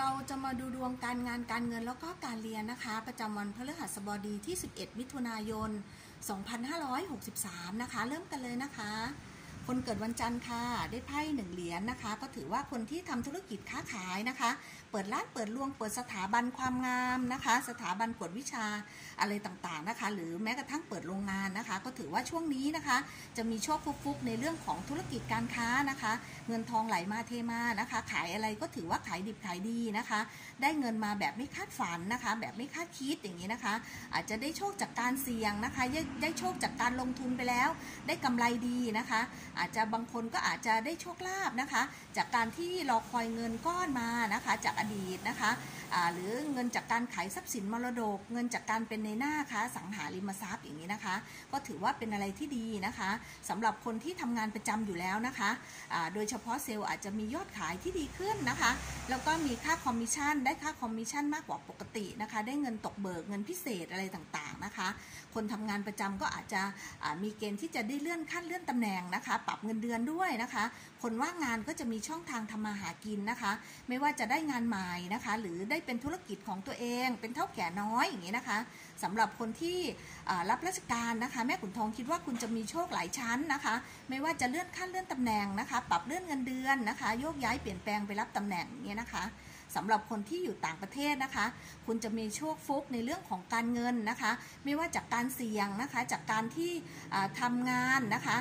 เราจะมาดูดวงการงานการเงินแล้วก็การเรียนนะคะ ประจำวันพฤหัสบดีที่ 11 มิถุนายน 2563 นะคะ เริ่มกันเลยนะคะ คนเกิดวันจันทร์ค่ะ ได้ไพ่หนึ่งเหรียญนะคะ ก็ถือว่าคนที่ทำธุรกิจค้าขายนะคะ เปิดร้านเปิดลวงเปิดสถาบันความงามนะคะ สถาบันกวดวิชาอะไรต่างๆนะคะ หรือแม้กระทั่งเปิดโรงงานนะคะ ก็ถือว่าช่วงนี้นะคะ จะมีโชคฟุกๆในเรื่องของธุรกิจการค้านะคะ เงินทองไหลมาเทมานะคะ ขายอะไรก็ถือว่าขายดิบขายดีนะคะ ได้เงินมาแบบไม่คาดฝันนะคะ แบบไม่คาดคิดอย่างนี้นะคะ อาจจะได้โชคจากการเสี่ยงนะคะ ได้ได้โชคจากการลงทุนไปแล้ว ได้กำไรดีนะคะ อาจจะบางคนก็อาจจะได้โชคลาภนะคะ จากการที่รอคอยเงินก้อนมานะคะ จากอดีตนะคะหรือเงินจากการขายทรัพย์สินมรดก เงินจากการเป็นในหน้าค้าสังหาริมทรัพย์อย่างนี้นะคะ ก็ถือว่าเป็นอะไรที่ดีนะคะสำหรับคนที่ทำงานประจำอยู่แล้วนะคะโดยเฉพาะเซลล์อาจจะมียอดขายที่ดีขึ้นนะคะ แล้วก็มีค่าคอมมิชชั่นได้ค่าคอมมิชชั่นมากกว่าปกตินะคะ ได้เงินตกเบิกเงินพิเศษอะไรต่างๆนะคะ คนทำงานประจำก็อาจจะมีเกณฑ์ที่จะได้เลื่อนขั้นเลื่อนตำแหน่งนะคะ ปรับเงินเดือนด้วยนะคะ คนว่างงานก็จะมีช่องทางทำมาหากินนะคะ ไม่ว่าจะได้งานใหม่นะคะ หรือได้เป็นธุรกิจของตัวเอง เป็นเถ้าแก่น้อยอย่างนี้นะคะสำหรับคนที่รับราชการนะคะ แม่ขุนทองคิดว่าคุณจะมีโชคหลายชั้นนะคะ ไม่ว่าจะเลื่อนขั้นเลื่อนตำแหน่งนะคะ ปรับเลื่อนเงินเดือนนะคะ โยกย้ายเปลี่ยนแปลงไปรับตำแหน่งเนี้ยนะคะ สำหรับคนที่อยู่ต่างประเทศนะคะ คุณจะมีโชคฟุกในเรื่องของการเงินนะคะ ไม่ว่าจากการเสี่ยงนะคะ จากการที่อ่าทำงานนะคะ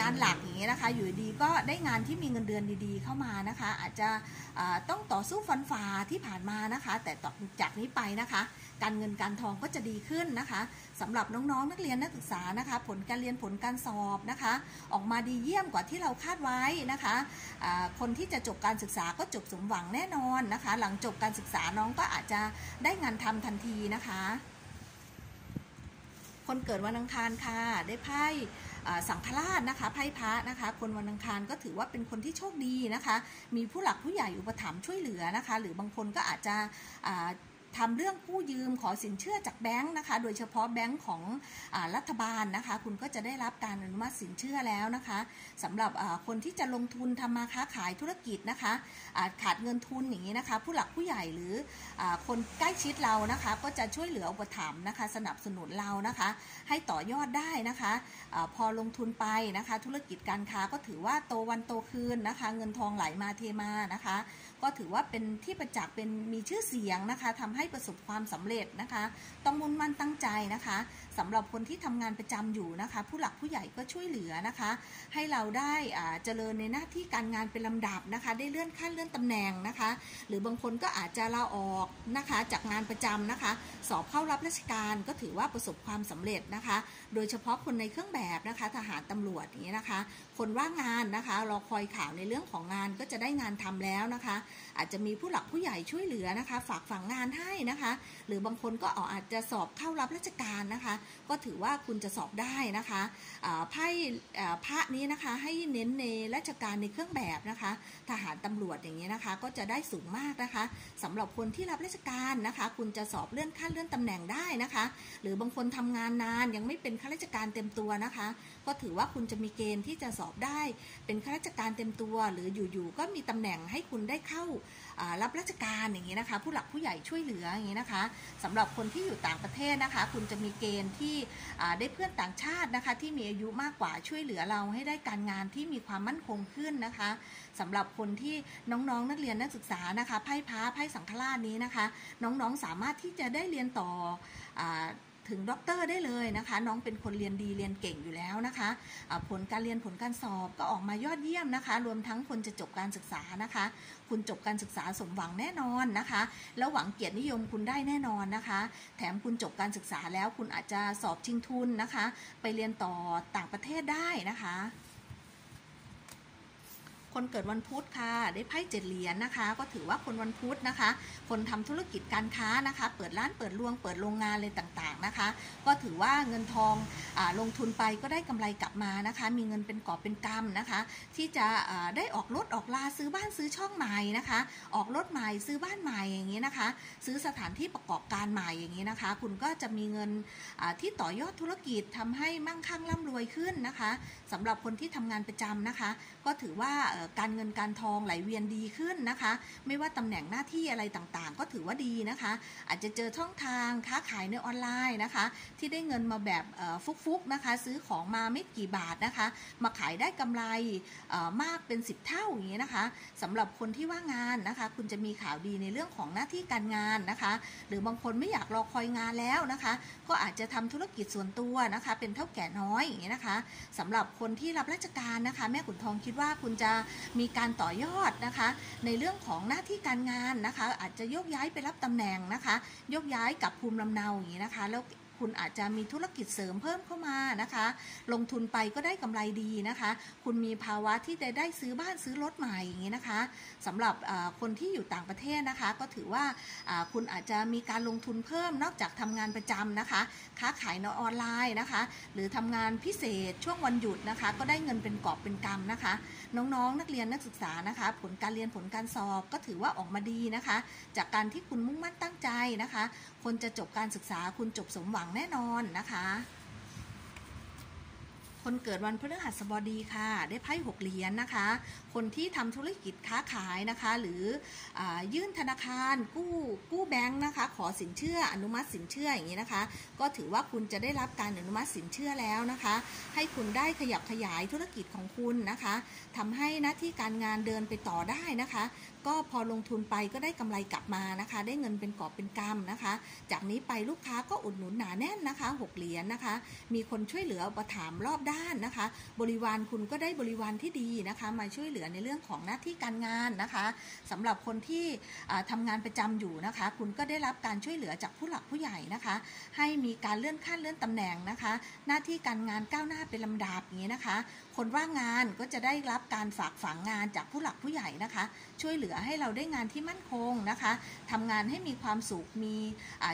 งานหลักอย่างนี้นะคะ อยู่ดีก็ได้งานที่มีเงินเดือนดีๆ เข้ามานะคะ อาจจะต้องต่อสู้ฟันฝ่าที่ผ่านมานะคะ แต่ต่อจากนี้ไปนะคะ การเงินการทองก็จะดีขึ้นนะคะสำหรับน้องๆนักเรียนนักศึกษานะคะ ผลการเรียนผลการสอบนะคะ ออกมาดีเยี่ยมกว่าที่เราคาดไว้นะคะคนที่จะจบการศึกษาก็จบสมหวังแน่นอนนะคะ หลังจบการศึกษาน้องก็อาจจะได้งานทำทันทีนะคะ คนเกิดวันอังคารค่ะได้ไพ่สังฆราชนะคะไพ่พระนะคะ คนวันอังคารก็ถือว่าเป็นคนที่โชคดีนะคะ มีผู้หลักผู้ใหญ่อุปถัมภ์ช่วยเหลือนะคะ หรือบางคนก็อาจจะ ทำเรื่องกู้ยืมขอสินเชื่อจากแบงค์นะคะ โดยเฉพาะแบงค์ของอรัฐบาลนะคะ คุณก็จะได้รับการอนุมัติสินเชื่อแล้วนะคะสำหรับคนที่จะลงทุนทำมาค้าขายธุรกิจนะคะาขาดเงินทุนอย่างนี้นะคะ ผู้หลักผู้ใหญ่หรืออคนใกล้ชิดเรานะคะ ก็จะช่วยเหลืออุปถัมภ์นะคะ สนับสนุนเรานะคะ ให้ต่อยอดได้นะคะอพอลงทุนไปนะคะ ธุรกิจการค้าก็ถือว่าโตวันโตคืนนะคะ เงินทองไหลมาเทมานะคะ ก็ถือว่าเป็นที่ประจักษ์เป็นมีชื่อเสียงนะคะทำให้ประสบความสำเร็จนะคะ ต้องมุ่งมั่นตั้งใจนะคะ สำหรับคนที่ทำงานประจำอยู่นะคะ ผู้หลักผู้ใหญ่ก็ช่วยเหลือนะคะ ให้เราได้เจริญในหน้าที่การงานเป็นลำดับนะคะ ได้เลื่อนขั้นเลื่อนตำแหน่งนะคะ หรือบางคนก็อาจจะลาออกนะคะ จากงานประจำนะคะ สอบเข้ารับราชการก็ถือว่าประสบความสำเร็จนะคะ โดยเฉพาะคนในเครื่องแบบนะคะ ทหารตำรวจอย่างนี้นะคะ คนว่างงานนะคะรอคอยข่าวในเรื่องของงานก็จะได้งานทำแล้วนะคะ อาจจะมีผู้หลักผู้ใหญ่ช่วยเหลือนะคะ ฝากฝังงานให้นะคะ หรือบางคนก็อาจจะสอบเข้ารับราชการนะคะก็ถือว่าคุณจะสอบได้นะคะไพ่อ่พระนี้นะคะให้เน้นในราชการในเครื่องแบบนะคะ ทหารตำรวจอย่างนี้นะคะ ก็จะได้สูงมากนะคะสำหรับคนที่รับราชการนะคะ คุณจะสอบเลื่อนขั้นเลื่อนตำแหน่งได้นะคะ หรือบางคนทำงานนานยังไม่เป็นข้าราชการเต็มตัวนะคะ ก็ถือว่าคุณจะมีเกณฑ์ที่จะสอบได้เป็นข้าราชการเต็มตัว หรืออยู่ๆก็มีตำแหน่งให้คุณได้เข้า รับราชการอย่างนี้นะคะ ผู้หลักผู้ใหญ่ช่วยเหลืออย่างนี้นะคะสำหรับคนที่อยู่ต่างประเทศนะคะ คุณจะมีเกณฑ์ที่ได้เพื่อนต่างชาตินะคะ ที่มีอายุมากกว่าช่วยเหลือเราให้ได้การงานที่มีความมั่นคงขึ้นนะคะสำหรับคนที่น้องๆนักเรียนนักศึกษานะคะไพ่พ้าไพ่สังฆราชนี้นะคะ น้องๆสามารถที่จะได้เรียนต่อ ถึงด็อกเตอร์ได้เลยนะคะ น้องเป็นคนเรียนดีเรียนเก่งอยู่แล้วนะคะผลการเรียนผลการสอบก็ออกมายอดเยี่ยมนะคะ รวมทั้งคนจะจบการศึกษานะคะ คุณจบการศึกษาสมหวังแน่นอนนะคะ แล้วหวังเกียรตินิยมคุณได้แน่นอนนะคะ แถมคุณจบการศึกษาแล้วคุณอาจจะสอบชิงทุนนะคะ ไปเรียนต่อต่างประเทศได้นะคะ คนเกิดวันพุธค่ะ ได้ไพ่เจ็ดเหรียญนะคะ ก็ถือว่าคนวันพุธนะคะ คนทำธุรกิจการค้านะคะ เปิดร้านเปิดรวงเปิดโรงงานอะไรต่างๆนะคะ ก็ถือว่าเงินทองอลงทุนไปก็ได้กำไรกลับมานะคะ มีเงินเป็นกอบเป็นกำนะคะ ที่จะได้ออกรถออกลาซื้อบ้านซื้อช่องใหม่นะคะ ออกรถใหม่ซื้อบ้านใหม่อย่างนี้นะคะ ซื้อสถานที่ประกอบการใหม่อย่างนี้นะคะ คุณก็จะมีเงินที่ต่อยอดธุรกิจทำให้มั่งคั่งร่ำรวยขึ้นนะคะสำหรับคนที่ทำงานประจำนะคะ ก็ถือว่าการเงินการทองไหลเวียนดีขึ้นนะคะ ไม่ว่าตำแหน่งหน้าที่อะไรต่างๆ ก็ถือว่าดีนะคะ อาจจะเจอช่องทางค้าขายในออนไลน์นะคะ ที่ได้เงินมาแบบฟุกๆนะคะ ซื้อของมาไม่กี่บาทนะคะ มาขายได้กำไรมากเป็น 10 เท่าอย่างนี้นะคะสำหรับคนที่ว่างงานนะคะ คุณจะมีข่าวดีในเรื่องของหน้าที่การงานนะคะ หรือบางคนไม่อยากรอคอยงานแล้วนะคะ ก็อาจจะทำธุรกิจส่วนตัวนะคะ เป็นเท่าแก่น้อยอย่างนี้นะคะสำหรับคนที่รับราชการนะคะ แม่ขุนทองคิดว่าคุณจะมีการต่อยอดนะคะ ในเรื่องของหน้าที่การงานนะคะ อาจจะโยกย้ายไปรับตำแหน่งนะคะโยกย้ายกับภูมิลำเนาอย่างนี้นะคะแล้วคุณอาจจะมีธุรกิจเสริมเพิ่มเข้ามานะคะ ลงทุนไปก็ได้กำไรดีนะคะ คุณมีภาวะที่จะได้ซื้อบ้านซื้อรถใหม่อย่างนี้นะคะสำหรับคนที่อยู่ต่างประเทศนะคะ ก็ถือว่าคุณอาจจะมีการลงทุนเพิ่มนอกจากทำงานประจำนะคะ ค้าขายในออนไลน์นะคะ หรือทำงานพิเศษช่วงวันหยุดนะคะ ก็ได้เงินเป็นกอบเป็นกำนะคะ น้องๆ นักเรียนนักศึกษานะคะ ผลการเรียนผลการสอบก็ถือว่าออกมาดีนะคะ จากการที่คุณมุ่งมั่นตั้งใจนะคะ คนจะจบการศึกษาคุณจบสมหวังแน่นอนนะคะ คนเกิดวันพฤหัสบดีค่ะ ได้ไพ่หกเหรียญนะคะ คนที่ทำธุรกิจค้าขายนะคะ หรืออยื่นธนาคารกู้กู้แบงค์นะคะ ขอสินเชื่ออนุมัติสินเชื่ออย่างนี้นะคะ ก็ถือว่าคุณจะได้รับการอนุมัติสินเชื่อแล้วนะคะ ให้คุณได้ขยับขยายธุรกิจของคุณนะคะทำให้หน้าที่การงานเดินไปต่อได้นะคะ ก็พอลงทุนไปก็ได้กำไรกลับมานะคะ ได้เงินเป็นกอบเป็นกำนะคะ จากนี้ไปลูกค้าก็อุดหนุนหนาแน่นนะคะหกเหรียญนะคะ มีคนช่วยเหลืออุปถัมภ์รอบได้านนะคะ บริวารคุณก็ได้บริวารที่ดีนะคะ มาช่วยเหลือในเรื่องของหน้าที่การงานนะคะสำหรับคนที่ทำงานประจำอยู่นะคะ คุณก็ได้รับการช่วยเหลือจากผู้หลักผู้ใหญ่นะคะ ให้มีการเลื่อนขั้นเลื่อนตำแหน่งนะคะ หน้าที่การงานก้าวหน้าเป็นลำดับอย่างนี้นะคะ คนว่างงานก็จะได้รับการฝากฝังงานจากผู้หลักผู้ใหญ่นะคะ ช่วยเหลือให้เราได้งานที่มั่นคงนะคะทำงานให้มีความสุขมี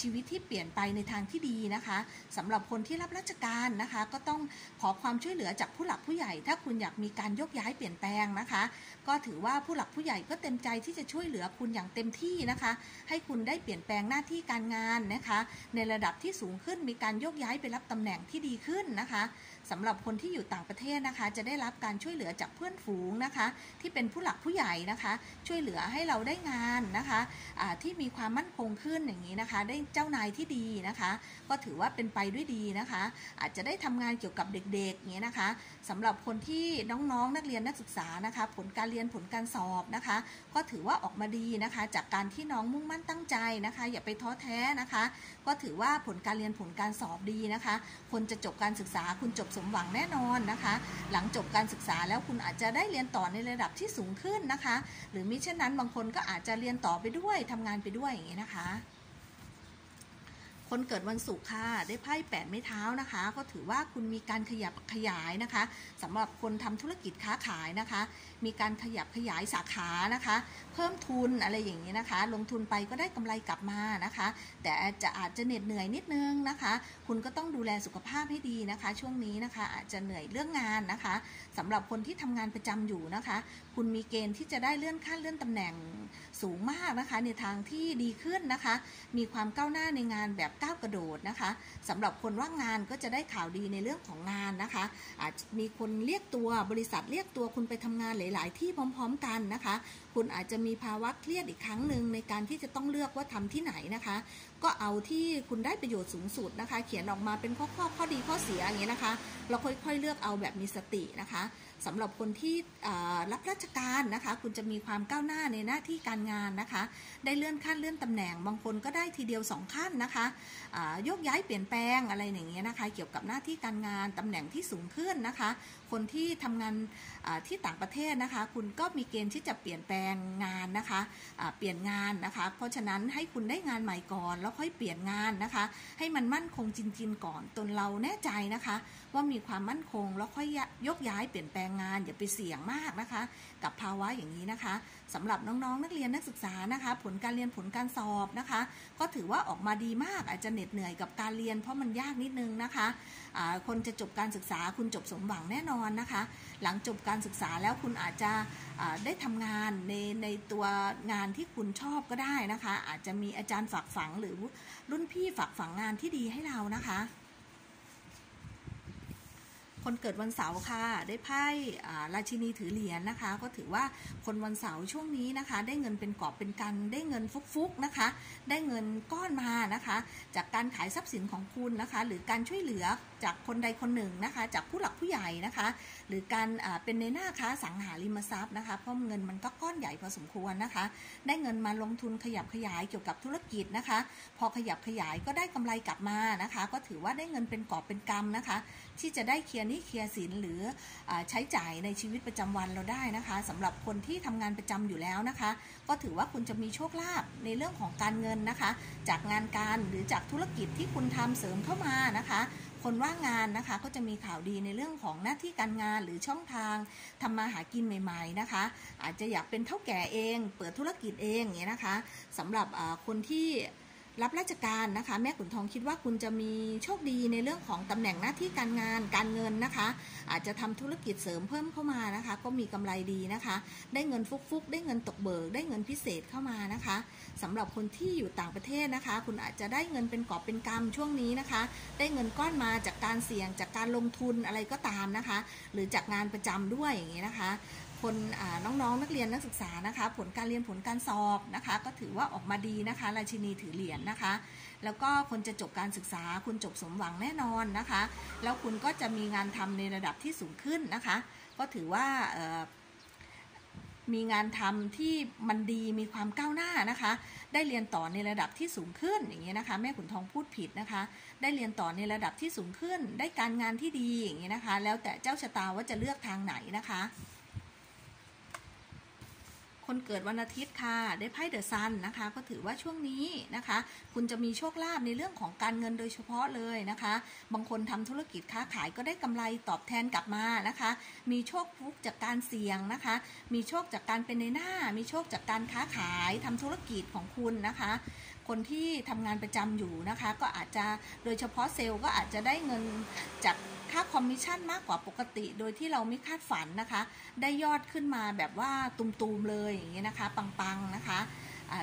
ชีวิตที่เปลี่ยนไปในทางที่ดีนะคะสำหรับคนที่รับราชการนะคะ ก็ต้องขอความช่วยเหลือจากผู้หลักผู้ใหญ่ ถ้าคุณอยากมีการยกย้ายเปลี่ยนแปลงนะคะ ก็ถือว่าผู้หลักผู้ใหญ่ก็เต็มใจที่จะช่วยเหลือคุณอย่างเต็มที่นะคะ ให้คุณได้เปลี่ยนแปลงหน้าที่การงานนะคะ ในระดับที่สูงขึ้นมีการยกย้ายไปรับตำแหน่งที่ดีขึ้นนะคะสำหรับคนที่อยู่ต่างประเทศนะคะ จะได้รับการช่วยเหลือจากเพื่อนฝูงนะคะ ที่เป็นผู้หลักผู้ใหญ่นะคะ ช่วยเหลือให้เราได้งานนะคะะที่มีความมั่นคงขึ้นอย่างนี้นะคะ ได้เจ้านายที่ดีนะคะ ก็ถือว่าเป็นไปด้วยดีนะคะ อาจจะได้ทำงานเกี่ยวกับเด็กๆอย่างนี้นะคะสำหรับคนที่น้องๆนักเรียนนักศึกษานะคะ ผลการเรียนผลการสอบนะคะ ก็ถือว่าออกมาดีนะคะ จากการที่น้องมุ่งมั่นตั้งใจนะคะ อย่าไปท้อแท้นะคะ ก็ถือว่าผลการเรียนผลการสอบดีนะคะ คนจะจบการศึกษาคุณจบสมหวังแน่นอนนะคะ หลังจบการศึกษาแล้วคุณอาจจะได้เรียนต่อในระดับที่สูงขึ้นนะคะ หรือมิเช่นนั้นบางคนก็อาจจะเรียนต่อไปด้วยทำงานไปด้วยอย่างนี้นะคะ คนเกิดวันศุกร์ค่ะ ได้ไพ่แปดไม้เท้านะคะ ก็ถือว่าคุณมีการขยับขยายนะคะสำหรับคนทำธุรกิจค้าขายนะคะ มีการขยับขยายสาขานะคะ เพิ่มทุนอะไรอย่างนี้นะคะ ลงทุนไปก็ได้กำไรกลับมานะคะ แต่จะอาจจะเหน็ดเหนื่อยนิดนึงนะคะ คุณก็ต้องดูแลสุขภาพให้ดีนะคะ ช่วงนี้นะคะอาจจะเหนื่อยเรื่องงานนะคะสำหรับคนที่ทำงานประจำอยู่นะคะ คุณมีเกณฑ์ที่จะได้เลื่อนขั้นเลื่อนตำแหน่งสูงมากนะคะ ในทางที่ดีขึ้นนะคะ มีความก้าวหน้าในงานแบบก้าวกระโดดนะคะสำหรับคนว่างงานก็จะได้ข่าวดีในเรื่องของงานนะคะ อาจมีคนเรียกตัวบริษัทเรียกตัวคุณไปทำงานหลายๆ ที่พร้อม ๆ กันนะคะ คุณอาจจะมีภาวะเครียดอีกครั้งหนึ่งในการที่จะต้องเลือกว่าทำที่ไหนนะคะ ก็เอาที่คุณได้ประโยชน์สูงสุดนะคะ เขียนออกมาเป็นข้อข้อข้อดีข้อเสียอย่างนี้นะคะ เราค่อย ๆ เลือกเอาแบบมีสตินะคะ สำหรับคนที่รับราชการนะคะ คุณจะมีความก้าวหน้าในหน้าที่การงานนะคะ ได้เลื่อนขั้นเลื่อนตำแหน่ง บางคนก็ได้ทีเดียว 2 ขั้นนะคะยกย้ายเปลี่ยนแปลงอะไรอย่างเงี้ยนะคะ เกี่ยวกับหน้าที่การงานตำแหน่งที่สูงขึ้นนะคะ คนที่ทำงานที่ต่างประเทศนะคะ คุณก็มีเกณฑ์ที่จะเปลี่ยนแปลงงานนะคะเปลี่ยนงานนะคะ เพราะฉะนั้นให้คุณได้งานใหม่ก่อน แล้วค่อยเปลี่ยนงานนะคะ ให้มันมั่นคงจริงๆก่อนตนเราแน่ใจนะคะ ว่ามีความมั่นคงแล้วค่อยยกย้ายเปลี่ยนแปลงงาน อย่าไปเสี่ยงมากนะคะ กับภาวะอย่างนี้นะคะสำหรับน้องๆ นักเรียนนักศึกษานะคะ ผลการเรียนผลการสอบนะคะ ก็ถือว่าออกมาดีมากอาจจะเหน็ดเหนื่อยกับการเรียน เพราะมันยากนิดนึงนะคะคนจะจบการศึกษาคุณจบสมหวังแน่นอนนะคะ หลังจบการศึกษาแล้วคุณอาจจะได้ทำงานในในตัวงานที่คุณชอบก็ได้นะคะ อาจจะมีอาจารย์ฝากฝังหรือรุ่นพี่ฝากฝังงานที่ดีให้เรานะคะ คนเกิดวันเสาร์ค่ะ ได้ไพ่ราชินีถือเหรียญนะคะ ก็ถือว่าคนวันเสาร์ช่วงนี้นะคะ ได้เงินเป็นกอบเป็นกัน ได้เงินฟุกๆนะคะ ได้เงินก้อนมานะคะ จากการขายทรัพย์สินของคุณนะคะ หรือการช่วยเหลือ จากคนใดคนหนึ่งนะคะ จากผู้หลักผู้ใหญ่นะคะ หรือการเป็นในหน้าค้าสังหาริมทรัพย์นะคะเพราะเงินมันก็ก้อนใหญ่พอสมควรนะคะ ได้เงินมาลงทุนขยับขยายเกี่ยวกับธุรกิจนะคะ พอขยับขยายก็ได้กำไรกลับมานะคะ ก็ถือว่าได้เงินเป็นกอบเป็นกำนะคะ ที่จะได้เคลียร์หนี้เคลียร์สินหรืออใช้จ่ายในชีวิตประจำวันเราได้นะคะสำหรับคนที่ทำงานประจำอยู่แล้วนะคะ ก็ถือว่าคุณจะมีโชคลาภในเรื่องของการเงินนะคะ จากงานการหรือจากธุรกิจที่คุณทำเสริมเข้ามานะคะ คนว่างงานนะคะก็จะมีข่าวดีในเรื่องของหน้าที่การงานหรือช่องทางทำมาหากินใหม่ ๆนะคะ อาจจะอยากเป็นเท่าแก่เอง เปิดธุรกิจเองอย่างเงี้ยนะคะสำหรับคนที่ รับราชการนะคะ แม่ขุนทองคิดว่าคุณจะมีโชคดีในเรื่องของตำแหน่งหน้าที่การงานการเงินนะคะ อาจจะทำธุรกิจเสริมเพิ่มเข้ามานะคะ ก็มีกำไรดีนะคะ ได้เงินฟุกๆ ได้เงินตกเบิก ได้เงินพิเศษเข้ามานะคะสำหรับคนที่อยู่ต่างประเทศนะคะ คุณอาจจะได้เงินเป็นกอบเป็นกำช่วงนี้นะคะ ได้เงินก้อนมาจากการเสี่ยงจากการลงทุนอะไรก็ตามนะคะ หรือจากงานประจำด้วยอย่างนี้นะคะ คนน้องๆนักเรียนนักศึกษานะคะ ผลการเรียนผลการสอบนะคะ ก็ถือว่าออกมาดีนะคะ ราชินีถือเหรียญนะคะ แล้วก็คนจะจบการศึกษา คุณจบสมหวังแน่นอนนะคะ แล้วคุณก็จะมีงานทำในระดับที่สูงขึ้นนะคะ ก็ถือว่ามีงานทำที่มันดีมีความก้าวหน้านะคะ ได้เรียนต่อในระดับที่สูงขึ้นอย่างนี้ยนะคะ แม่ขุนทองพูดผิดนะคะ ได้เรียนต่อในระดับที่สูงขึ้น ได้การงานที่ดีอย่างนี้ยนะคะ แล้วแต่เจ้าชะตาว่าจะเลือกทางไหนนะคะ คนเกิดวันอาทิตย์ค่ะ ได้ไพ่ The Sun นะคะ ก็ถือว่าช่วงนี้นะคะ คุณจะมีโชคลาภในเรื่องของการเงินโดยเฉพาะเลยนะคะ บางคนทำธุรกิจค้าขายก็ได้กำไรตอบแทนกลับมานะคะ มีโชคฟลุกจากการเสี่ยงนะคะ มีโชคจากการเป็นนายหน้า มีโชคจากการค้าขายทำธุรกิจของคุณนะคะ คนที่ทำงานประจำอยู่นะคะ ก็อาจจะโดยเฉพาะเซลล์ก็อาจจะได้เงินจากค่าคอมมิชชั่นมากกว่าปกติ โดยที่เราไม่คาดฝันนะคะ ได้ยอดขึ้นมาแบบว่าตุมๆเลยอย่างนี้นะคะ ปังๆนะคะ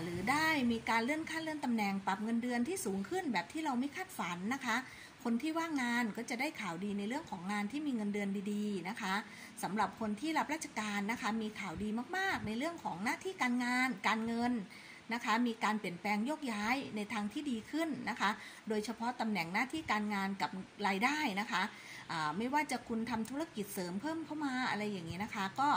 หรือได้มีการเลื่อนขั้นเลื่อนตำแหน่งปรับเงินเดือนที่สูงขึ้นแบบที่เราไม่คาดฝันนะคะ คนที่ว่างงานก็จะได้ข่าวดีในเรื่องของงานที่มีเงินเดือนดีๆนะคะสำหรับคนที่รับราชการนะคะ มีข่าวดีมากๆ ในเรื่องของหน้าที่การงาน การเงิน นะคะ มีการเปลี่ยนแปลงโยกย้ายในทางที่ดีขึ้นนะคะ โดยเฉพาะตำแหน่งหน้าที่การงานกับรายได้นะคะไม่ว่าจะคุณทำธุรกิจเสริมเพิ่มเข้ามาอะไรอย่างนี้นะคะ ก็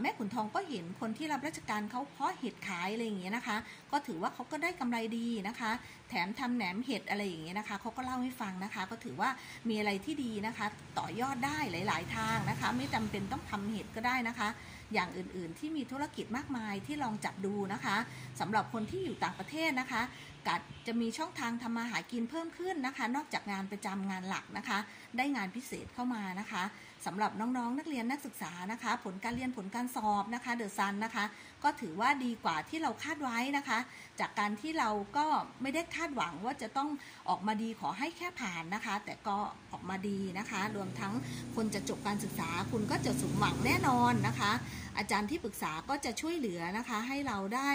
แม่ขุนทองก็เห็นคนที่รับราชการเขาเพาะเห็ดขายอะไรอย่างเงี้ยนะคะ ก็ถือว่าเขาก็ได้กำไรดีนะคะ แถมทำแหนมเห็ดอะไรอย่างเงี้ยนะคะเขาก็เล่าให้ฟังนะคะ ก็ถือว่ามีอะไรที่ดีนะคะ ต่อยอดได้หลาย ๆ ทางนะคะ ไม่จำเป็นต้องทำเห็ดก็ได้นะคะ อย่างอื่นๆ ที่มีธุรกิจมากมายที่ลองจับดูนะคะสำหรับคนที่อยู่ต่างประเทศนะคะกัดจะมีช่องทางทำมาหากินเพิ่มขึ้นนะคะ นอกจากงานประจำงานหลักนะคะ ได้งานพิเศษเข้ามานะคะ สำหรับน้องๆนักเรียนนักศึกษานะคะ ผลการเรียนผลการสอบนะคะเดอะซันนะคะ ก็ถือว่าดีกว่าที่เราคาดไว้นะคะ จากการที่เราก็ไม่ได้คาดหวังว่าจะต้องออกมาดีขอให้แค่ผ่านนะคะ แต่ก็ออกมาดีนะคะ รวมทั้งคนจะจบการศึกษาคุณก็จะสมหวังแน่นอนนะคะ อาจารย์ที่ปรึกษาก็จะช่วยเหลือนะคะ ให้เราได้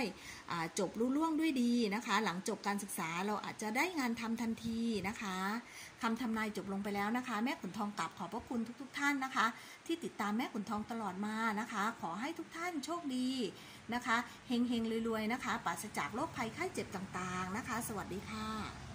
จบรุ่ล่วงด้วยดีนะคะ หลังจบการศึกษาเราอาจจะได้งานทำทันทีนะคะ คำทำนายจบลงไปแล้วนะคะ แม่ขุนทองกลับขอบพระคุณทุกๆท่านนะคะ ที่ติดตามแม่ขุนทองตลอดมานะคะ ขอให้ทุกท่านโชคดีนะคะเฮงเฮงรวยๆนะคะปราศจากโรคภัยไข้เจ็บต่างๆนะคะ สวัสดีค่ะ